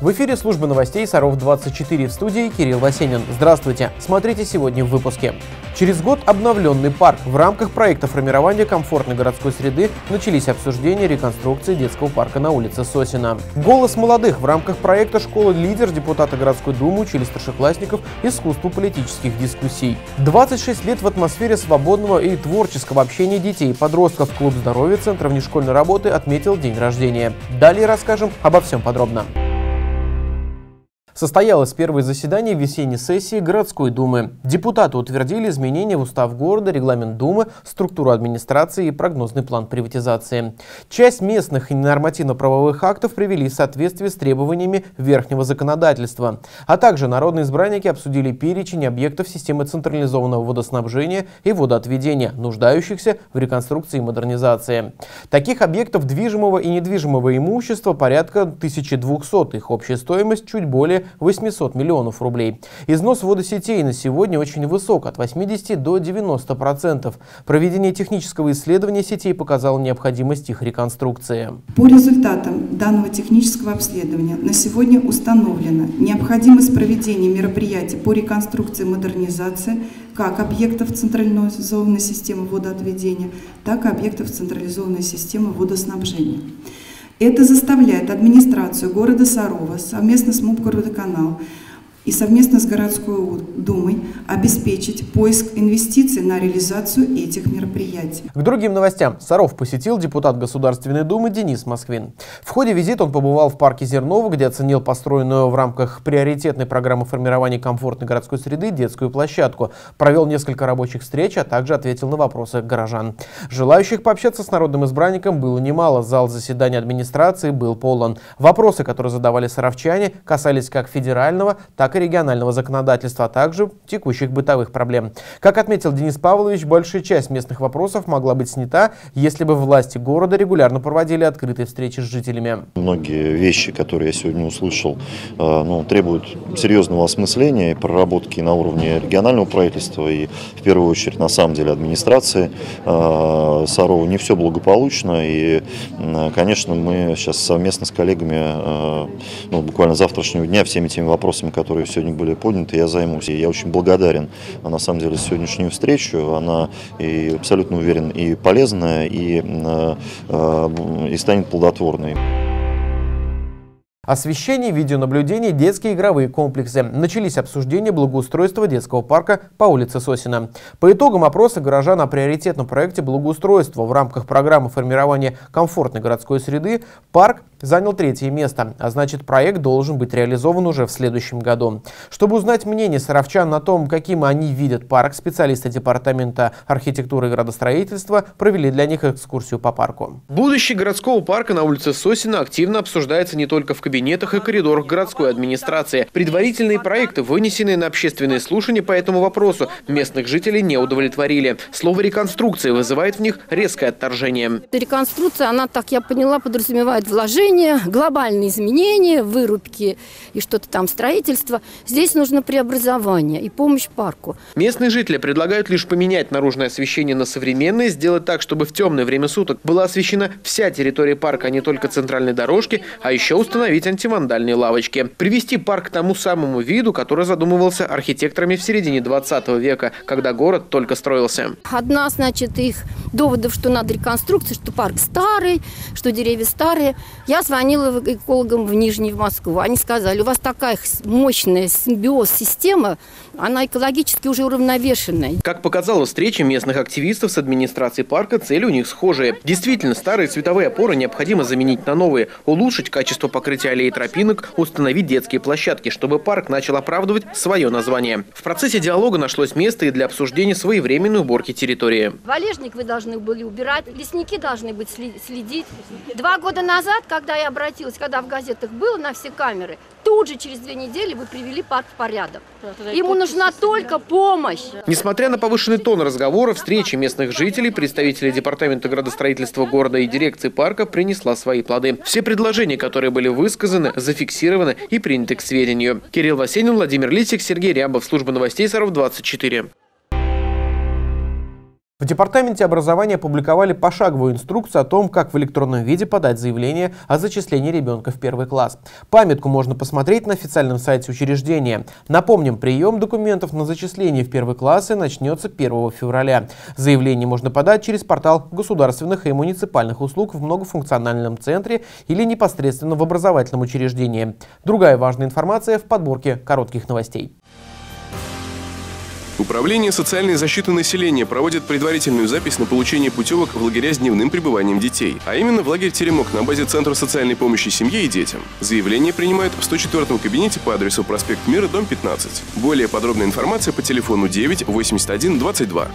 В эфире службы новостей Саров-24 в студии Кирилл Васенин. Здравствуйте. Смотрите сегодня в выпуске. Через год обновленный парк. В рамках проекта формирования комфортной городской среды начались обсуждения реконструкции детского парка на улице Сосина. Голос молодых. В рамках проекта «Школа лидер» депутаты городской думы учили старшеклассников искусству политических дискуссий. 26 лет в атмосфере свободного и творческого общения детей и подростков. Клуб здоровья Центра внешкольной работы отметил день рождения. Далее расскажем обо всем подробно. Состоялось первое заседание весенней сессии городской думы. Депутаты утвердили изменения в устав города, регламент думы, структуру администрации и прогнозный план приватизации. Часть местных и нормативно-правовых актов привели в соответствие с требованиями верхнего законодательства. А также народные избранники обсудили перечень объектов системы централизованного водоснабжения и водоотведения, нуждающихся в реконструкции и модернизации. Таких объектов движимого и недвижимого имущества порядка 1200. Их общая стоимость чуть более 800 миллионов рублей. Износ водосетей на сегодня очень высок, от 80 до 90 процентов. Проведение технического исследования сетей показало необходимость их реконструкции. По результатам данного технического обследования на сегодня установлена необходимость проведения мероприятий по реконструкции и модернизации как объектов централизованной системы водоотведения, так и объектов централизованной системы водоснабжения. Это заставляет администрацию города Сарова совместно с МУП «Городоканал» и совместно с городской думой обеспечить поиск инвестиций на реализацию этих мероприятий. К другим новостям. Саров посетил депутат Государственной Думы Денис Москвин. В ходе визита он побывал в парке Зерново, где оценил построенную в рамках приоритетной программы формирования комфортной городской среды детскую площадку, провел несколько рабочих встреч, а также ответил на вопросы горожан. Желающих пообщаться с народным избранником было немало. Зал заседания администрации был полон. Вопросы, которые задавали саровчане, касались как федерального, так и регионального законодательства, а также текущих бытовых проблем. Как отметил Денис Павлович, большая часть местных вопросов могла быть снята, если бы власти города регулярно проводили открытые встречи с жителями. Многие вещи, которые я сегодня услышал, э, ну, требуют серьезного осмысления и проработки на уровне регионального правительства и, в первую очередь, на самом деле, администрации э, Сарова. Не все благополучно, и, конечно, мы сейчас совместно с коллегами, э, ну, буквально завтрашнего дня, всеми теми вопросами, которые которые сегодня были подняты, я займусь. И я очень благодарен, на самом деле, сегодняшнюю встречу. Она, и абсолютно уверен, и полезная, и, э, и станет плодотворной. Освещение, видеонаблюдение, детские игровые комплексы. Начались обсуждения благоустройства детского парка по улице Сосина. По итогам опроса горожан о приоритетном проекте благоустройства в рамках программы формирования комфортной городской среды парк занял третье место, а значит проект должен быть реализован уже в следующем году. Чтобы узнать мнение саровчан о том, каким они видят парк, специалисты Департамента архитектуры и градостроительства провели для них экскурсию по парку. Будущее городского парка на улице Сосина активно обсуждается не только в кабинетах и коридорах городской администрации. Предварительные проекты, вынесенные на общественные слушания по этому вопросу, местных жителей не удовлетворили. Слово «реконструкция» вызывает в них резкое отторжение. Реконструкция, она, так я поняла, подразумевает изменения, глобальные изменения, вырубки и что-то там строительство. Здесь нужно преобразование и помощь парку. Местные жители предлагают лишь поменять наружное освещение на современное, сделать так, чтобы в темное время суток была освещена вся территория парка, а не только центральные дорожки, а еще установить антивандальные лавочки. Привести парк к тому самому виду, который задумывался архитекторами в середине 20 века, когда город только строился. Одна, значит, их доводов, что надо реконструкция, что парк старый, что деревья старые. Я звонила экологам в Нижний в Москву. Они сказали, у вас такая мощная симбиоз-система, она экологически уже уравновешенная. Как показала встреча местных активистов с администрацией парка, цели у них схожие. Действительно, старые цветовые опоры необходимо заменить на новые, улучшить качество покрытия аллеи тропинок, установить детские площадки, чтобы парк начал оправдывать свое название. В процессе диалога нашлось место и для обсуждения своевременной уборки территории. Валежник вы должны были убирать, лесники должны быть следить. Два года назад, когда я обратилась, когда в газетах было на все камеры, тут же через две недели вы привели парк в порядок. Ему нужна только помощь. Несмотря на повышенный тон разговора, встречи местных жителей, представители Департамента градостроительства города и дирекции парка принесла свои плоды. Все предложения, которые были высказаны, зафиксированы и приняты к сведению. Кирилл Васенин, Владимир Лисик, Сергей Рябов, служба новостей Саров 24. В Департаменте образования опубликовали пошаговую инструкцию о том, как в электронном виде подать заявление о зачислении ребенка в первый класс. Памятку можно посмотреть на официальном сайте учреждения. Напомним, прием документов на зачисление в первый класс начнется 1 февраля. Заявление можно подать через портал государственных и муниципальных услуг в многофункциональном центре или непосредственно в образовательном учреждении. Другая важная информация в подборке коротких новостей. Управление социальной защиты населения проводит предварительную запись на получение путевок в лагеря с дневным пребыванием детей, а именно в лагерь «Теремок» на базе Центра социальной помощи семье и детям. Заявление принимают в 104-м кабинете по адресу проспект Мира, дом 15. Более подробная информация по телефону 9 81 22.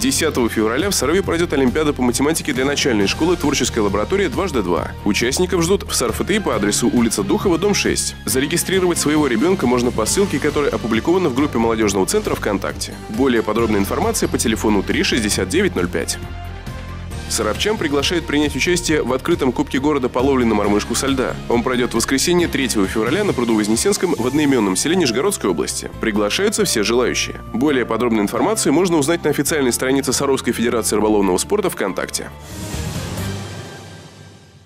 10 февраля в Сарове пройдет Олимпиада по математике для начальной школы «Творческая лаборатория 2Х2». Участников ждут в СарФТИ по адресу улица Духова, дом 6. Зарегистрировать своего ребенка можно по ссылке, которая опубликована в группе молодежного центра ВКонтакте. Более подробная информация по телефону 36905. Саровчан приглашает принять участие в открытом Кубке города по ловле на мормышку со льда. Он пройдет в воскресенье 3 февраля на пруду Вознесенском в одноименном селе Нижегородской области. Приглашаются все желающие. Более подробную информацию можно узнать на официальной странице Саровской Федерации рыболовного спорта ВКонтакте.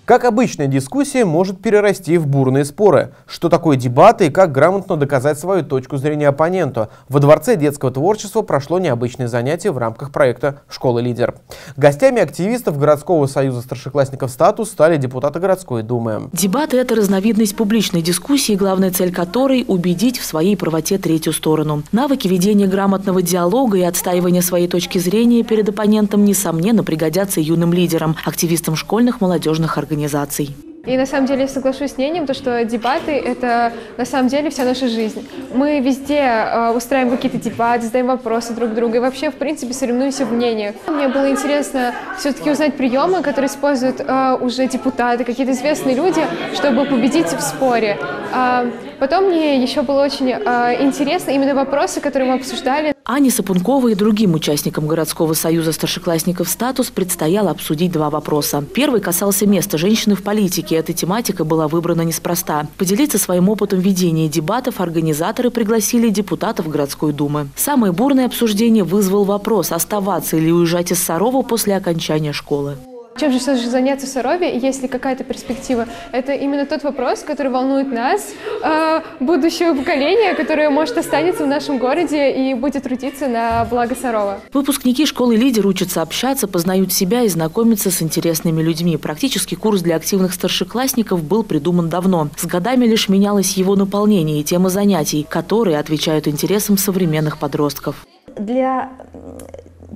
Как обычная дискуссия может перерасти в бурные споры. Что такое дебаты и как грамотно доказать свою точку зрения оппоненту. Во Дворце детского творчества прошло необычное занятие в рамках проекта «Школа лидер». Гостями активистов городского союза старшеклассников «Статус» стали депутаты городской думы. Дебаты – это разновидность публичной дискуссии, главная цель которой – убедить в своей правоте третью сторону. Навыки ведения грамотного диалога и отстаивания своей точки зрения перед оппонентом, несомненно, пригодятся юным лидерам, активистам школьных молодежных организаций организаций. И на самом деле я соглашусь с мнением, то, что дебаты – это на самом деле вся наша жизнь. Мы везде э, устраиваем какие-то дебаты, задаем вопросы друг другу и вообще, в принципе, соревнуемся в мнениях. Мне было интересно все-таки узнать приемы, которые используют э, уже депутаты, какие-то известные люди, чтобы победить в споре. Э, потом мне еще было очень э, интересно именно вопросы, которые мы обсуждали. Ане Сапунковой и другим участникам городского союза старшеклассников «Статус» предстояло обсудить два вопроса. Первый касался места женщины в политике. Эта тематика была выбрана неспроста. Поделиться своим опытом ведения дебатов организаторы пригласили депутатов городской думы. Самое бурное обсуждение вызвал вопрос, оставаться или уезжать из Сарова после окончания школы. Чем же все же заняться в Сарове, есть ли какая-то перспектива? Это именно тот вопрос, который волнует нас, э, будущего поколения, которое, может, останется в нашем городе и будет трудиться на благо Сарова. Выпускники школы «Лидер» учатся общаться, познают себя и знакомиться с интересными людьми. Практически курс для активных старшеклассников был придуман давно. С годами лишь менялось его наполнение и тема занятий, которые отвечают интересам современных подростков. Для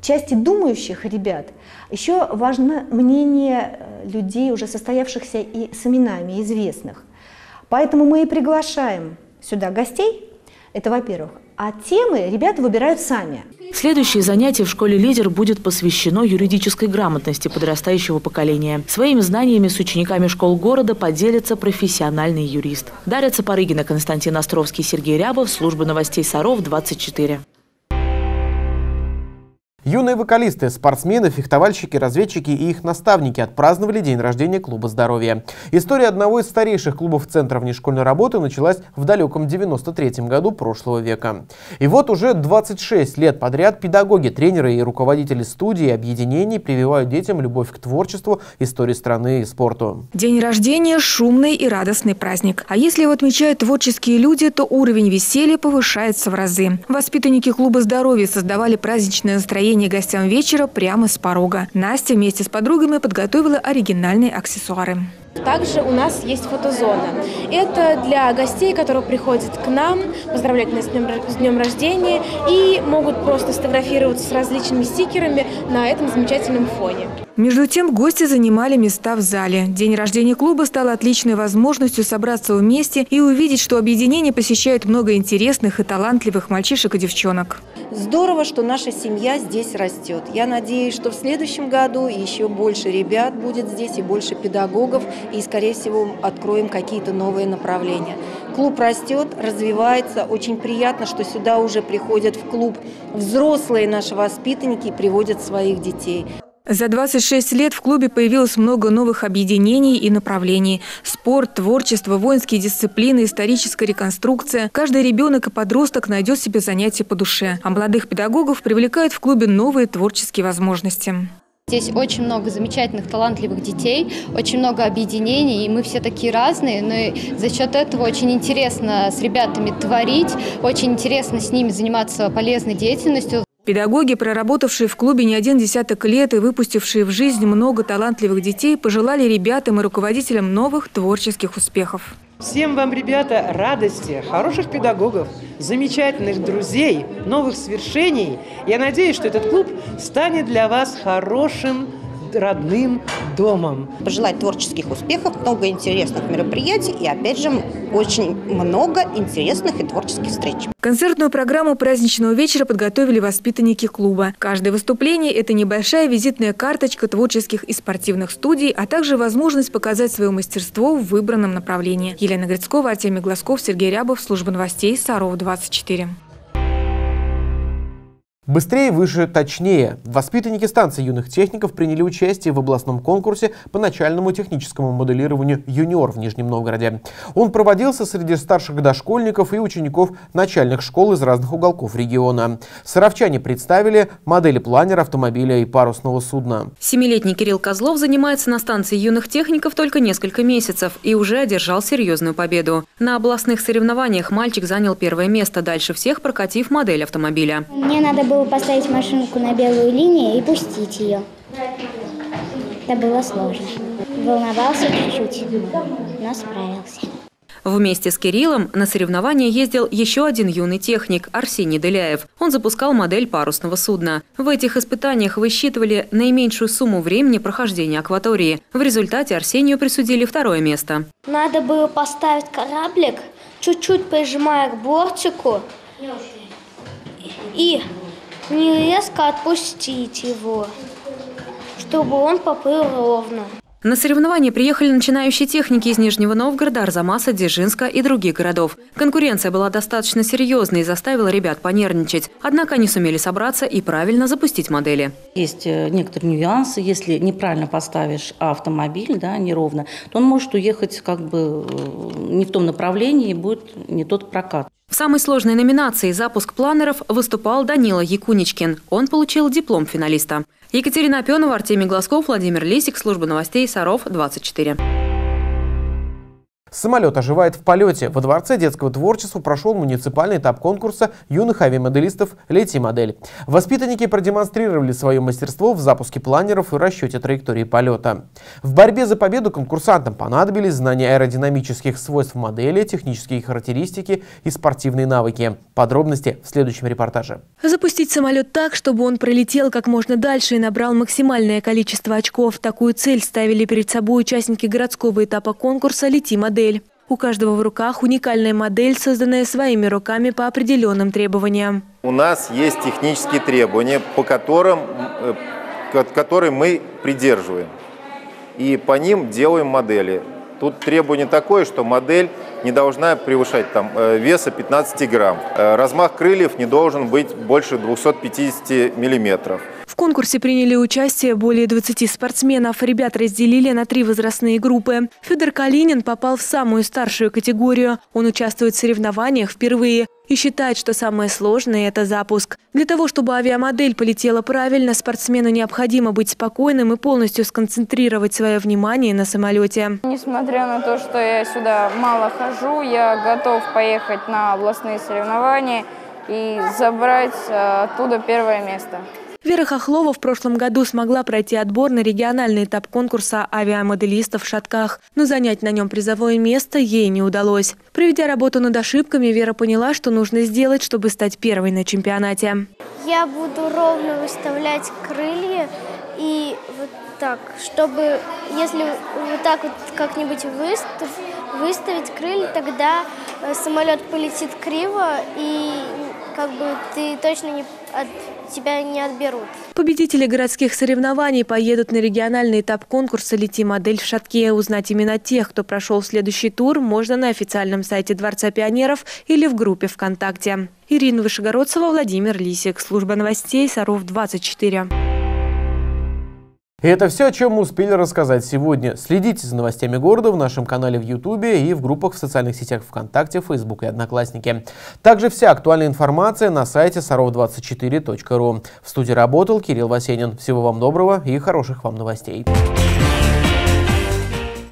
части думающих ребят еще важно мнение э, людей, уже состоявшихся и с именами известных. Поэтому мы и приглашаем сюда гостей, это во-первых. А темы ребята выбирают сами. Следующее занятие в школе «Лидер» будет посвящено юридической грамотности подрастающего поколения. Своими знаниями с учениками школ города поделится профессиональный юрист. Дарья Цапарыгина, Константин Островский, Сергей Рябов, служба новостей Саров, 24. Юные вокалисты, спортсмены, фехтовальщики, разведчики и их наставники отпраздновали день рождения клуба здоровья. История одного из старейших клубов Центра внешкольной работы началась в далеком 93 году прошлого века. И вот уже 26 лет подряд педагоги, тренеры и руководители студий и объединений прививают детям любовь к творчеству, истории страны и спорту. День рождения – шумный и радостный праздник. А если его отмечают творческие люди, то уровень веселья повышается в разы. Воспитанники клуба здоровья создавали праздничное настроение настроение гостям вечера прямо с порога. Настя вместе с подругами подготовила оригинальные аксессуары. Также у нас есть фотозона. Это для гостей, которые приходят к нам, поздравлять нас с днем, с днем рождения и могут просто сфотографироваться с различными стикерами на этом замечательном фоне. Между тем, гости занимали места в зале. День рождения клуба стал отличной возможностью собраться вместе и увидеть, что объединение посещает много интересных и талантливых мальчишек и девчонок. Здорово, что наша семья здесь растет. Я надеюсь, что в следующем году еще больше ребят будет здесь и больше педагогов, и, скорее всего, откроем какие-то новые направления. Клуб растет, развивается. Очень приятно, что сюда уже приходят в клуб взрослые наши воспитанники и приводят своих детей. За 26 лет в клубе появилось много новых объединений и направлений. Спорт, творчество, воинские дисциплины, историческая реконструкция. Каждый ребенок и подросток найдет себе занятие по душе. А молодых педагогов привлекают в клубе новые творческие возможности. Здесь очень много замечательных, талантливых детей, очень много объединений, и мы все такие разные, но и за счет этого очень интересно с ребятами творить, очень интересно с ними заниматься полезной деятельностью. Педагоги, проработавшие в клубе не один десяток лет и выпустившие в жизнь много талантливых детей, пожелали ребятам и руководителям новых творческих успехов. Всем вам, ребята, радости, хороших педагогов, замечательных друзей, новых свершений. Я надеюсь, что этот клуб станет для вас хорошим родным домом. Пожелать творческих успехов, много интересных мероприятий и, опять же, очень много интересных и творческих встреч. Концертную программу праздничного вечера подготовили воспитанники клуба. Каждое выступление – это небольшая визитная карточка творческих и спортивных студий, а также возможность показать свое мастерство в выбранном направлении. Елена Грицкова, Артемий Глазков, Сергей Рябов, Служба новостей, Саров, 24. Быстрее, выше, точнее. Воспитанники станции юных техников приняли участие в областном конкурсе по начальному техническому моделированию «Юниор» в Нижнем Новгороде. Он проводился среди старших дошкольников и учеников начальных школ из разных уголков региона. Саровчане представили модели планера, автомобиля и парусного судна. Семилетний Кирилл Козлов занимается на станции юных техников только несколько месяцев и уже одержал серьезную победу. На областных соревнованиях мальчик занял первое место, дальше всех прокатив модель автомобиля. Мне надо было было поставить машинку на белую линию и пустить ее. Это было сложно. Волновался чуть-чуть, но справился. Вместе с Кириллом на соревнования ездил еще один юный техник – Арсений Деляев. Он запускал модель парусного судна. В этих испытаниях высчитывали наименьшую сумму времени прохождения акватории. В результате Арсению присудили второе место. Надо было поставить кораблик, чуть-чуть прижимая к бортику, и не резко отпустить его, чтобы он поплыл ровно. На соревнования приехали начинающие техники из Нижнего Новгорода, Арзамаса, Дзержинска и других городов. Конкуренция была достаточно серьезной и заставила ребят понервничать. Однако они сумели собраться и правильно запустить модели. Есть э, некоторые нюансы. Если неправильно поставишь автомобиль, да, неровно, то он может уехать как бы э, не в том направлении и будет не тот прокат. Самой сложной номинации «Запуск планеров» выступал Данила Якуничкин. Он получил диплом финалиста. Екатерина Опенова, Артемий Глазков, Владимир Лисик, Служба новостей Саров, 24. Самолет оживает в полете. Во Дворце детского творчества прошел муниципальный этап конкурса юных авиамоделистов «Лети модель». Воспитанники продемонстрировали свое мастерство в запуске планеров и расчете траектории полета. В борьбе за победу конкурсантам понадобились знания аэродинамических свойств модели, технические характеристики и спортивные навыки. Подробности в следующем репортаже. Запустить самолет так, чтобы он пролетел как можно дальше и набрал максимальное количество очков. Такую цель ставили перед собой участники городского этапа конкурса «Лети модель» модель. У каждого в руках уникальная модель, созданная своими руками по определенным требованиям. У нас есть технические требования, по которым, э, которые мы придерживаем. И по ним делаем модели. Тут требование такое, что модель не должна превышать там, э, веса 15 грамм. Э, размах крыльев не должен быть больше 250 миллиметров. Конкурсе приняли участие более 20 спортсменов. Ребят разделили на три возрастные группы. Федор Калинин попал в самую старшую категорию. Он участвует в соревнованиях впервые и считает, что самое сложное – это запуск. Для того, чтобы авиамодель полетела правильно, спортсмену необходимо быть спокойным и полностью сконцентрировать свое внимание на самолете. Несмотря на то, что я сюда мало хожу, я готов поехать на областные соревнования и забрать э, оттуда первое место. Вера Хохлова в прошлом году смогла пройти отбор на региональный этап конкурса авиамоделистов в Шатках, но занять на нем призовое место ей не удалось. Проведя работу над ошибками, Вера поняла, что нужно сделать, чтобы стать первой на чемпионате. Я буду ровно выставлять крылья и вот так, чтобы если вот так вот как-нибудь выстав, выставить крылья, тогда э, самолет полетит криво и как бы ты точно не от тебя не отберут. Победители городских соревнований поедут на региональный этап конкурса «Лети модель» в Шатке. Узнать имена тех, кто прошел следующий тур, можно на официальном сайте Дворца пионеров или в группе ВКонтакте. Ирина Вышегородцева, Владимир Лисик. Служба новостей Саров 24. И это все, о чем мы успели рассказать сегодня. Следите за новостями города в нашем канале в Ютубе и в группах в социальных сетях ВКонтакте, Фейсбук и Одноклассники. Также вся актуальная информация на сайте sarov24.ru. В студии работал Кирилл Васенин. Всего вам доброго и хороших вам новостей.